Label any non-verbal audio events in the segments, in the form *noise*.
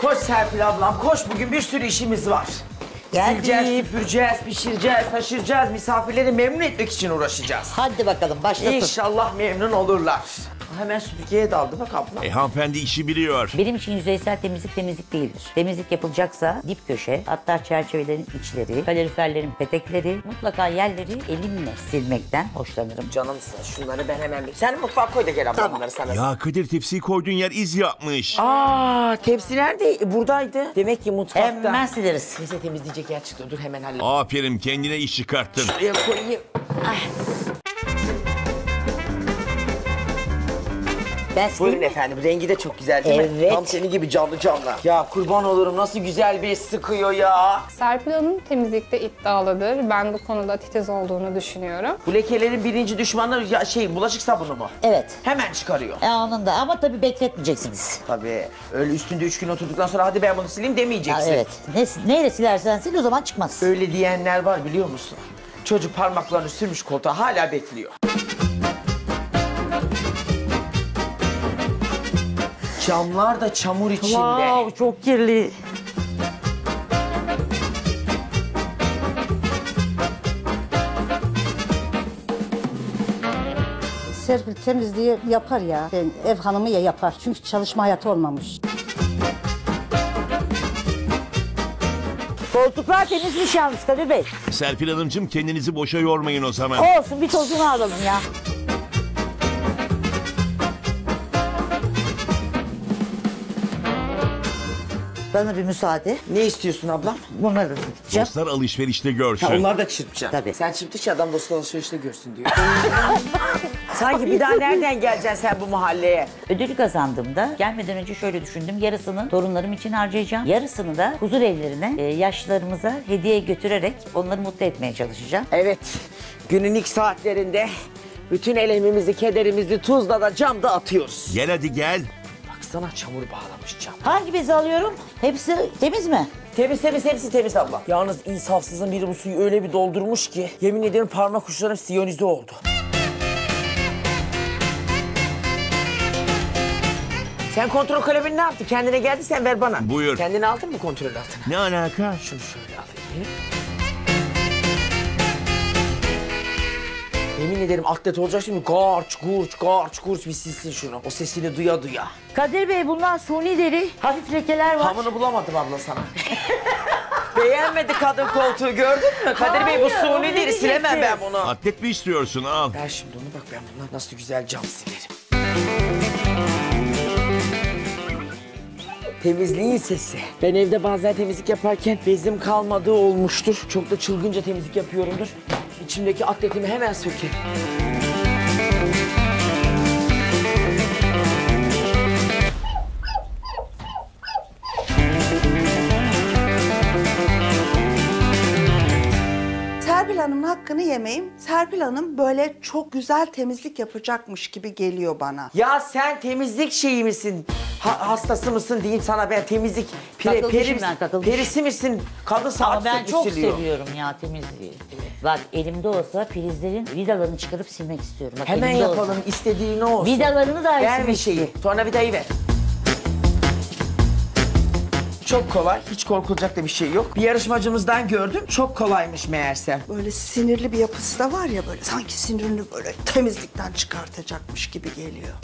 Koş Serpil ablam koş bugün bir sürü işimiz var. Geldim. Sileceğiz, süpüreceğiz, pişireceğiz, taşıracağız. Misafirleri memnun etmek için uğraşacağız. Hadi bakalım başlasın. İnşallah memnun olurlar. Hemen süpürgeye daldı bak abla. E hanımefendi işi biliyor. Benim için yüzeysel temizlik temizlik değildir. Temizlik yapılacaksa dip köşe, hatta çerçevelerin içleri, kaloriferlerin petekleri, mutlaka yerleri elimle silmekten hoşlanırım. Canımsın şunları ben hemen bir... Sen mutfağa koy da gel abla bunları sana. Ya Kadir tepsiyi koyduğun yer iz yapmış. Aa tepsi nerede? E, Buradaydı. Demek ki mutfakta. Hemen sileriz. Neyse temizleyecek yer çıktı. Dur hemen hallet. Aferin kendine iş çıkarttın. Şuraya koyayım. Ben sileyim Buyurun mi? efendim. Rengi de çok güzel değil mi? Evet. Tam senin gibi canlı canlı. Ya kurban olurum nasıl güzel bir sıkıyor ya. Serpil Hanım temizlikte iddialıdır. Ben bu konuda titiz olduğunu düşünüyorum. Bu lekelerin birinci düşmanı ya şey bulaşık sabunu mu? Evet. Hemen çıkarıyor. E, anında ama tabii bekletmeyeceksiniz. Tabii öyle üstünde üç gün oturduktan sonra hadi ben bunu sileyim Ya, demeyeceksin. evet. Ne, neyle silersen sil o zaman çıkmaz. Öyle diyenler var biliyor musun? Çocuk parmaklarını sürmüş koltuğa hala bekliyor. Camlar da çamur içinde. Wow, çok kirli. Serpil temizliği yapar ya. Ben ev hanımı ya yapar. Çünkü çalışma hayatı olmamış. Koltuklar temizmiş yalnız Kadir Bey. Serpil Hanımcığım kendinizi boşa yormayın o zaman. Olsun bir tozunu alalım ya. Bana bir müsaade. Ne istiyorsun ablam? Bunları da tutacağım. Dostlar alışverişte görsün. Ha, onlar da çırpacak. Tabii. Sen çırptıkça adam dostlar alışverişte görsün diyor. *laughs* Sanki bir daha nereden geleceksin sen bu mahalleye? Ödülü kazandığımda gelmeden önce şöyle düşündüm. Yarısını torunlarım için harcayacağım. Yarısını da huzur evlerine, e, yaşlılarımıza hediye götürerek onları mutlu etmeye çalışacağım. Evet, günün ilk saatlerinde bütün elemimizi, kederimizi tuzla da camda atıyoruz. Gel hadi gel. Baksana çamur bağlamış cam. Hangi bezi alıyorum? Hepsi temiz mi? Temiz temiz hepsi temiz abla. Yalnız insafsızın biri bu suyu öyle bir doldurmuş ki yemin ederim parmak uçlarım siyonize oldu. Sen kontrol kalemini ne yaptın? Kendine geldi sen ver bana. Buyur. Kendini aldın mı kontrol altına? Ne alaka? Şunu şöyle alayım. Yemin ederim atlet olacak şimdi garç gurç garç gurç bir silsin şunu. O sesini duya duya. Kadir Bey bunlar suni deri. Hafif lekeler var. Hamını bulamadım abla sana. *laughs* Beğenmedi kadın koltuğu gördün mü? Kadir Bey bu Hayır, onu suni değil silemem ben diyecektim. bunu. Atlet mi istiyorsun al. Ver şimdi onu bak ben bunlar nasıl güzel cam silerim. Temizliğin sesi. Ben evde bazen temizlik yaparken bezim kalmadığı olmuştur. Çok da çılgınca temizlik yapıyorumdur. İçimdeki atletimi hemen sökerim. Serpil Hanım'ın hakkını yemeyeyim. Serpil Hanım böyle çok güzel temizlik yapacakmış gibi geliyor bana. Ya sen temizlik şeyi misin? Ha- hastası mısın diyeyim sana ben temizlik pire, Kakılmışım peri, ben, kakılmışım. perisi misin? Kadın saat Ama ben çok siliyor. seviyorum ya temizliği. Bak elimde olsa prizlerin vidalarını çıkarıp silmek istiyorum. Bak, Hemen elimde yapalım olsa. istediğin o olsun. Vidalarını da Ver bir silmek şeyi. istiyorum. Sonra vidayı ver. Çok kolay. Hiç korkulacak da bir şey yok. Bir yarışmacımızdan gördüm. Çok kolaymış meğersem. Böyle sinirli bir yapısı da var ya böyle sanki sinirini böyle temizlikten çıkartacakmış gibi geliyor.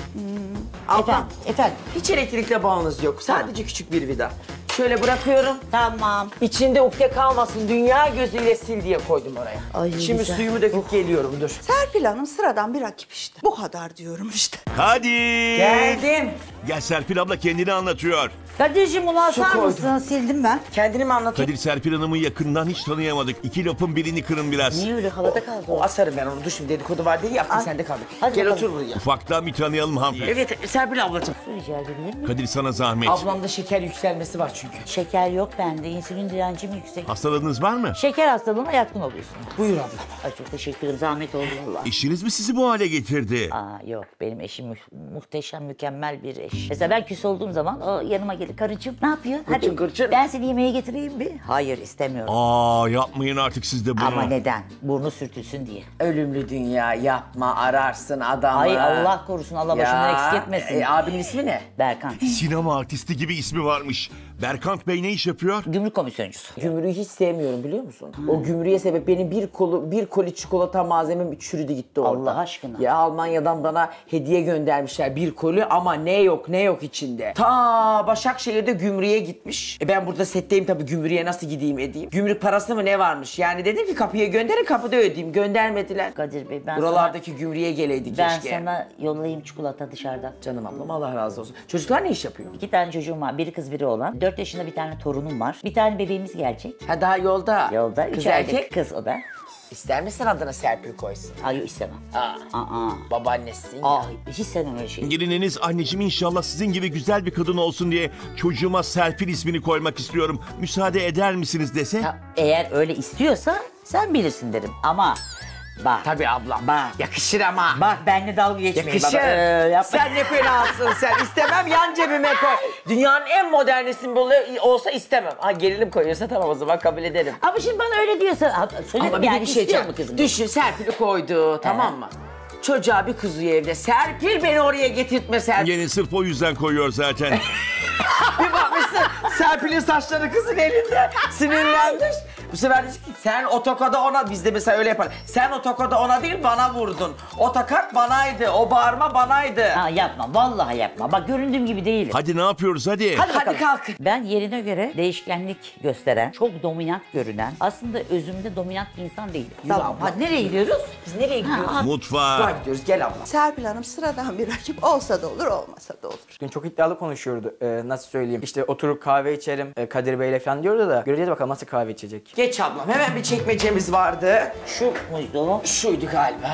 Efendim, efendim. Hiç elektrikle bağınız yok. Sadece küçük bir vida. Şöyle bırakıyorum. Tamam. İçinde ukde kalmasın. Dünya gözüyle sil diye koydum oraya. Ay, Şimdi güzel. suyumu döküp geliyorum. Dur. Serpil Hanım sıradan bir rakip işte. Bu kadar diyorum işte. Hadi. Geldim. Gel Serpil abla kendini anlatıyor. Kadir'cim bunu asar koydum. mısın? Sildim ben. Kendini mi anlatayım? Kadir Serpil Hanım'ı yakından hiç tanıyamadık. İki lafın birini kırın biraz. Niye öyle halada kaldı O o? asarım ben onu. Dur şimdi dedikodu var diye yaptın sen de kaldı. Hadi Gel bakalım. otur buraya. Ufaktan bir tanıyalım hanımefendi. Evet Serpil ablacığım. Su rica edebilir miyim? Kadir sana zahmet. Ablamda şeker yükselmesi var çünkü. çünkü. Şeker yok bende. İnsülin direncim yüksek. Hastalığınız var mı? Şeker hastalığına yatkın oluyorsun. Buyur abla. Ay çok teşekkür ederim. Zahmet oldu valla. Eşiniz mi sizi bu hale getirdi? Aa yok benim eşim mu- muhteşem mükemmel bir eş. Mesela ben küs olduğum zaman o yanıma gelir. Karıcığım ne yapıyor? Kırçın, kırçın. ben seni yemeğe getireyim bir. Hayır istemiyorum. Aa yapmayın artık siz de bunu. Ama neden? Burnu sürtülsün diye. Ölümlü dünya yapma ararsın adamı. Ay Allah korusun Allah başımdan eksik etmesin. E, abinin ismi ne? Berkan. Sinema artisti gibi ismi varmış. Berkant Bey ne iş yapıyor? Gümrük komisyoncusu. Gümrüğü hiç sevmiyorum biliyor musun? O gümrüğe sebep benim bir kolu bir koli çikolata malzemem çürüdü gitti orada. Allah aşkına. Ya Almanya'dan bana hediye göndermişler bir koli ama ne yok ne yok içinde. Ta Başakşehir'de gümrüğe gitmiş. E ben burada setteyim tabii gümrüğe nasıl gideyim edeyim. Gümrük parası mı ne varmış? Yani dedim ki kapıya gönderin kapıda ödeyeyim. Göndermediler. Kadir Bey ben Buralardaki gümrüğe geleydi sana, ben keşke. sana yollayayım çikolata dışarıdan. Canım ablam Allah razı olsun. Çocuklar ne iş yapıyor? İki tane çocuğum var. Biri kız biri oğlan. Dört yaşında bir tane torunum var. Bir tane bebeğimiz gelecek. Ha daha yolda. Yolda. Kız Üç erkek. erkek. Kız o da. İster misin adına Serpil koysun? Ay yok istemem. Aa, Aa. babaannesisin ya. Aa, hiç sevmem öyle şey. Gelininiz anneciğim inşallah sizin gibi güzel bir kadın olsun diye çocuğuma Serpil ismini koymak istiyorum. Müsaade eder misiniz dese? Ya, eğer öyle istiyorsa sen bilirsin derim. Ama bak. Tabii ablam. Bak. Yakışır ama. Bak benimle dalga geçmeyin. Yakışır. Baba. Ee, yapma. sen ne fenasın sen. İstemem yan cebime koy. Dünyanın en modern simbolü olsa istemem. Ha gerilim koyuyorsa tamam o zaman kabul ederim. Ama şimdi bana öyle diyorsa söyle Ama bir yani de bir şey istiyor diyeceğim. mu kızım? Düşün Serpil'i koydu tamam mı? Çocuğa bir kızıyor evde. Serpil beni oraya getirtme Serpil. Yeni sırf o yüzden koyuyor zaten. *laughs* Bir bakmışsın Serpil'in saçları kızın elinde. Sinirlenmiş. Bu sefer diyecek ki sen o tokadı ona, biz de mesela öyle yapar. Sen o tokadı ona değil bana vurdun. O takat banaydı, o bağırma banaydı. Ha yapma vallahi yapma. Bak göründüğüm gibi değilim. hadi ne yapıyoruz hadi. Hadi, bakalım. kalk. Ben yerine göre değişkenlik gösteren, çok dominant görünen, aslında özümde dominant bir insan değilim. Tamam, hadi nereye gidiyoruz? Biz nereye gidiyoruz? Mutfağa Mutfağa. gidiyoruz gel abla. Serpil Hanım sıradan bir rakip olsa da olur olmasa da olur. Dün çok iddialı konuşuyordu. Ee, nasıl söyleyeyim? İşte oturup kahve içerim e, Kadir Bey'le falan diyordu da. Göreceğiz bakalım nasıl kahve içecek. Geç ablam hemen bir çekmecemiz vardı. Şu muydu? Şuydu galiba.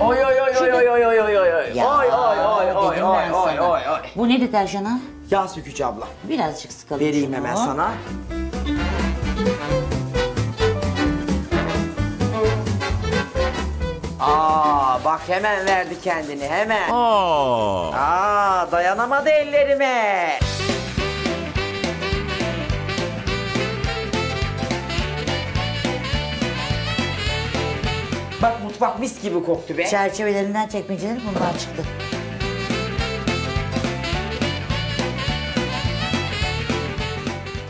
Oy oy oy oy oy oy oy oy oy oy. Ya, Oy oy oy oy dedim oy ben oy sana. oy oy. Bu ne deterjanı? Yağ sökücü abla. Birazcık sıkalım Vereyim şunu. hemen sana. Aa bak hemen verdi kendini hemen. Aa. Aa dayanamadı ellerime. Bak mutfak mis gibi koktu be. Çerçevelerinden çekmeceleri bunlar çıktı.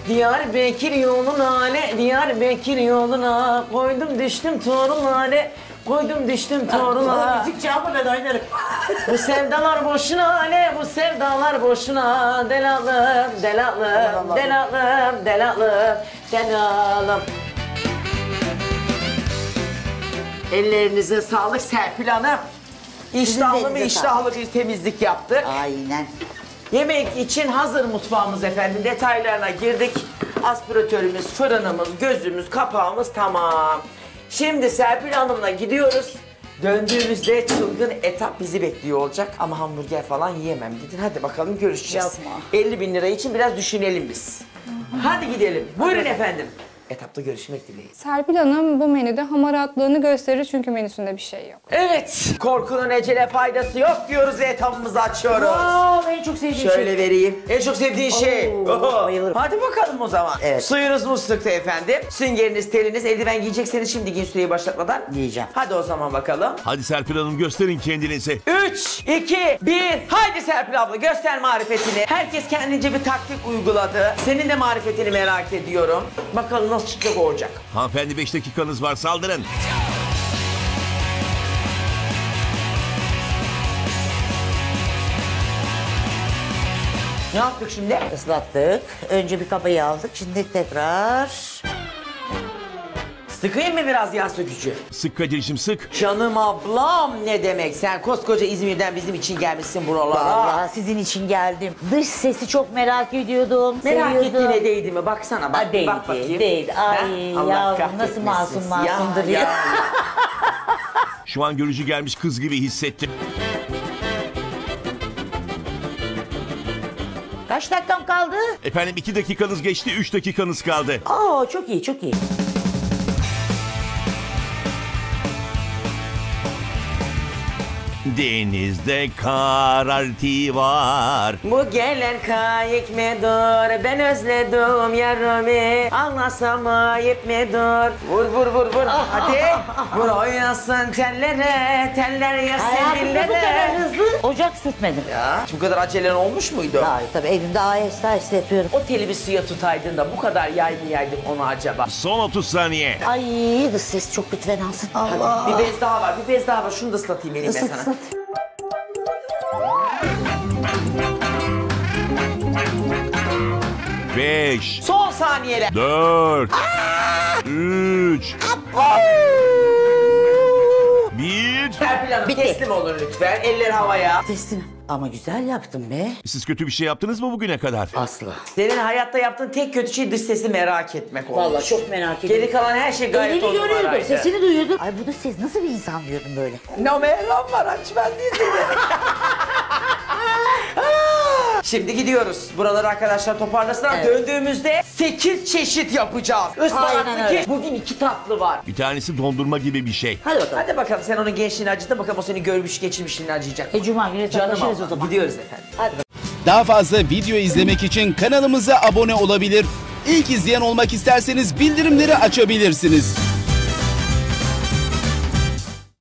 Diyarbakır yoluna ne, Diyarbakır yoluna koydum düştüm torunlara, koydum düştüm torunlara. Müzik çalma ben oynarım. bu sevdalar boşuna ne, bu sevdalar boşuna, delalım, delalım, delalım, delalım, delalım. Ellerinize sağlık Serpil Hanım. İştahlı mı elinize iştahlı bir temizlik yaptık. Aynen. Yemek için hazır mutfağımız efendim. Detaylarına girdik. Aspiratörümüz, fırınımız, gözümüz, kapağımız tamam. Şimdi Serpil Hanım'la gidiyoruz. Döndüğümüzde çılgın etap bizi bekliyor olacak. Ama hamburger falan yiyemem dedin. Hadi bakalım görüşeceğiz. Yapma. 50 bin lira için biraz düşünelim biz. Hadi gidelim. Buyurun efendim. Etapta görüşmek dileğiyle. Serpil Hanım bu menüde hamaratlığını gösterir çünkü menüsünde bir şey yok. Evet. Korkunun ecele faydası yok diyoruz ve etabımızı açıyoruz. Wow, en çok sevdiğim Şöyle şey. vereyim. En çok sevdiğin şey. Oo, Oho. bayılırım. Hadi bakalım o zaman. Evet. Suyunuz muslukta efendim. Süngeriniz, teliniz, eldiven giyecekseniz şimdi giyin süreyi başlatmadan. Giyeceğim. Hadi o zaman bakalım. Hadi Serpil Hanım gösterin kendinizi. 3, 2, 1. Haydi Serpil abla göster marifetini. Herkes kendince bir taktik uyguladı. Senin de marifetini merak ediyorum. Bakalım nasıl çıkacak o ocak. Hanımefendi 5 dakikanız var saldırın. Ne yaptık şimdi? Islattık. Önce bir kabayı aldık. Şimdi tekrar Sıkayım mı biraz yağ sökücü? Sık Kadir'cim sık. Canım ablam ne demek? Sen koskoca İzmir'den bizim için gelmişsin buralara. Vallahi sizin için geldim. Dış sesi çok merak ediyordum. Merak seviyordum. ettiğine değdi mi? Baksana bak. Aa, değdi, bak bakayım. değdi. Ay yavrum, nasıl masum masum Ya. *laughs* Şu an görücü gelmiş kız gibi hissettim. Kaç dakikam kaldı? Efendim 2 dakikanız geçti 3 dakikanız kaldı. Aa çok iyi çok iyi. Denizde karartı var. Bu gelen kayık medur Ben özledim yarımı Anlasam ayıp medur Vur vur vur vur Hadi Vur oynasın tellere Teller yesin Hayatımda bu kadar dillere hızlı ocak sürtmedim. Ya, Bu kadar acelen olmuş muydu? Hayır tabii evimde aheste aheste yapıyorum. O teli bir suya tutaydın da bu kadar yay mı yaydın onu acaba? Son 30 saniye. Ay dış ses çok kötü fenansın. Hadi, bir bez daha var, bir bez daha var. Şunu da ıslatayım ben Isıt ısıt. Beş, Son saniyeler. dört, üç, bir. Serpil Hanım Bitti. teslim olun lütfen. Eller havaya. Teslim. Ama güzel yaptın be. Siz kötü bir şey yaptınız mı bugüne kadar? Aslı. Senin hayatta yaptığın tek kötü şey dış sesi merak etmek olmuş. Vallahi çok merak ediyorum. Geri kalan her şey gayet Elini on görüyordum, numaraydı. sesini duyuyordum. Ay bu da ses nasıl bir insan diyordum böyle. Ne meram var aç ben değil *laughs* Şimdi gidiyoruz. Buraları arkadaşlar toparlasınlar. Evet. Döndüğümüzde 8 çeşit yapacağız. Aynen Ispanaklı öyle. ki bugün iki tatlı var. Bir tanesi dondurma gibi bir şey. Hadi bakalım. Hadi bakalım sen onun gençliğini acıtın bakalım o seni görmüş geçirmişliğini acıyacak. E cuma günü Canım taklaşırız o ablam, zaman. gidiyoruz efendim. Hadi. Daha fazla video izlemek için kanalımıza abone olabilir. İlk izleyen olmak isterseniz bildirimleri açabilirsiniz.